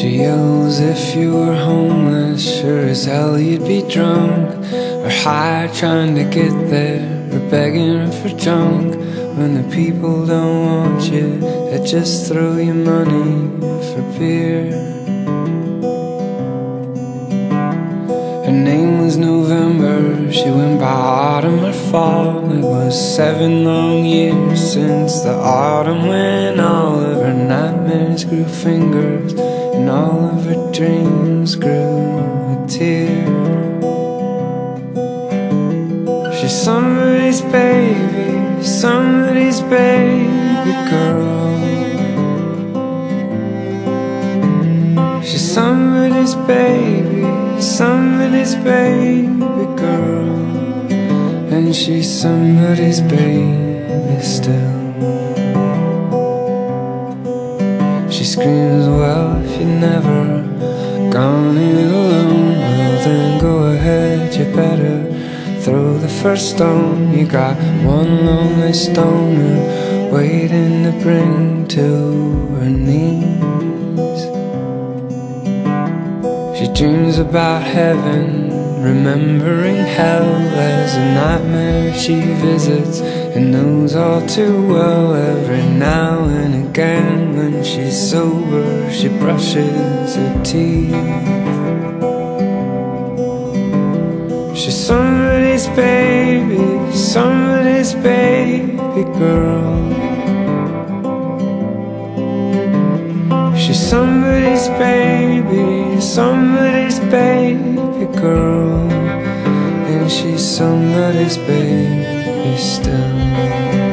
She yells if you were homeless Sure as hell you'd be drunk. Or high trying to get there Or begging for junk. When the people don't want you They just throw you money for beer. Her name was November She went by autumn or fall. It was seven long years Since the autumn went all her grew fingers and all of her dreams grew a tear. She's somebody's baby, somebody's baby girl. She's somebody's baby, somebody's baby girl. And she's somebody's baby still. She screams, Well, if you've never gone it alone, well, then go ahead, you better throw the first stone. You got one lonely stoner waiting to bring to her knees. She dreams about heaven, remembering hell as a nightmare she visits and knows all too well. Every now and again, when she's sober, she brushes her teeth. She's somebody's baby, somebody's baby girl. She's somebody's baby, somebody's baby girl. And she's somebody's baby still.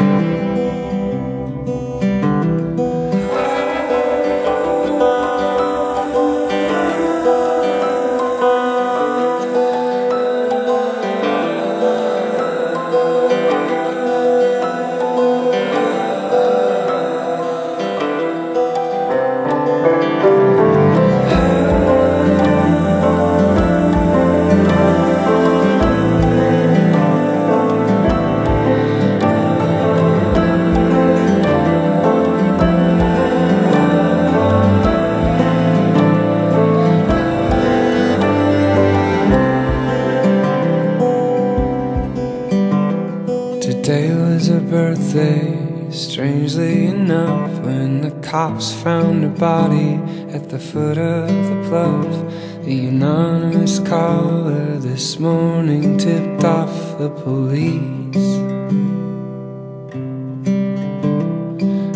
Birthday, strangely enough, when the cops found her body at the foot of the bluff. The anonymous caller this morning tipped off the police.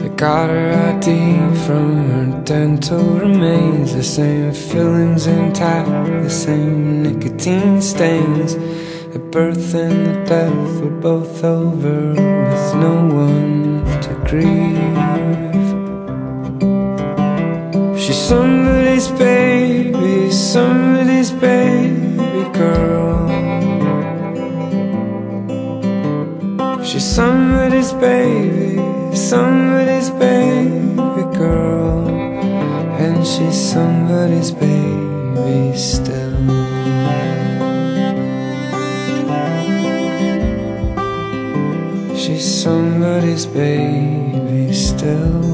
They got her ID from her dental remains, the same fillings intact, the same nicotine stains. The birth and the death were both over with no one to grieve. She's somebody's baby, somebody's baby girl. She's somebody's baby, somebody's baby girl. And she's somebody's baby still. Baby still.